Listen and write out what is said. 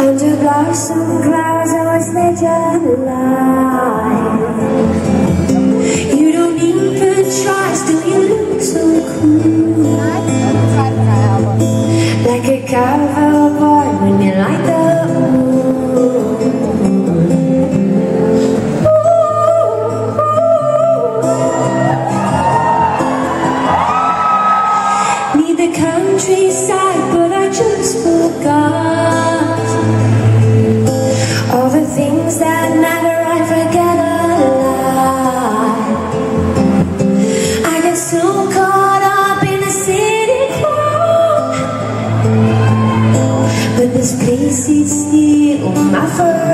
Under blossom clouds I was legend alive me the countryside, but I just forgot all the things that matter. I forget a lot. I get so caught up in the city clock, but this place is still my first.